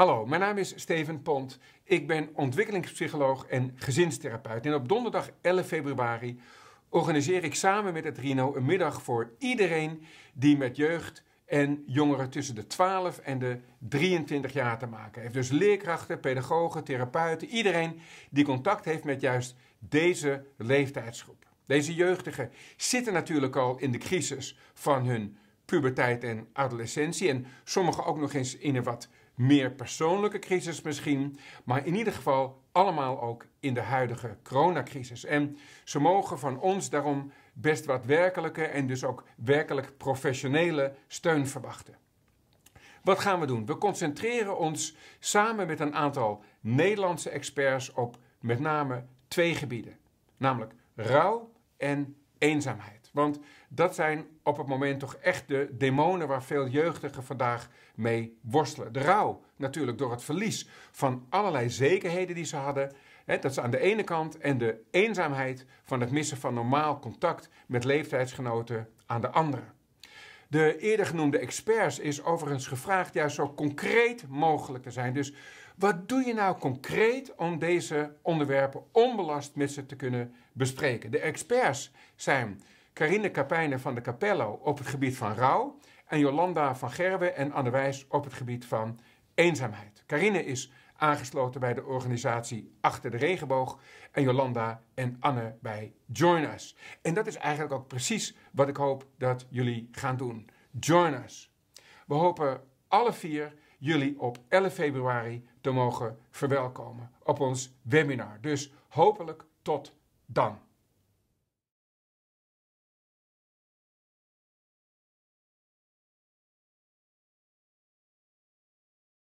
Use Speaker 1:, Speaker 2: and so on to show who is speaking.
Speaker 1: Hallo, mijn naam is Steven Pont. Ik ben ontwikkelingspsycholoog en gezinstherapeut. En op donderdag 11 februari organiseer ik samen met het Rino een middag voor iedereen die met jeugd en jongeren tussen de 12 en de 23 jaar te maken heeft. Dus leerkrachten, pedagogen, therapeuten, iedereen die contact heeft met juist deze leeftijdsgroep. Deze jeugdigen zitten natuurlijk al in de crisis van hun puberteit en adolescentie. En sommigen ook nog eens in een wat meer persoonlijke crisis misschien. Maar in ieder geval allemaal ook in de huidige coronacrisis. En ze mogen van ons daarom best wat werkelijke en dus ook werkelijk professionele steun verwachten. Wat gaan we doen? We concentreren ons samen met een aantal Nederlandse experts op met name twee gebieden. Namelijk rouw en eenzaamheid. Want dat zijn op het moment toch echt de demonen waar veel jeugdigen vandaag mee worstelen. De rouw natuurlijk door het verlies van allerlei zekerheden die ze hadden. Dat is aan de ene kant. En de eenzaamheid van het missen van normaal contact met leeftijdsgenoten aan de andere. De eerder genoemde experts is overigens gevraagd juist zo concreet mogelijk te zijn. Dus wat doe je nou concreet om deze onderwerpen onbelast met ze te kunnen bespreken? De experts zijn Carine Capijnen van de Capello op het gebied van rouw en Jolanda van Gerwe en Anne Wijs op het gebied van eenzaamheid. Carine is aangesloten bij de organisatie Achter de Regenboog en Jolanda en Anne bij Join Us. En dat is eigenlijk ook precies wat ik hoop dat jullie gaan doen. Join Us. We hopen alle vier jullie op 11 februari te mogen verwelkomen op ons webinar. Dus hopelijk tot dan.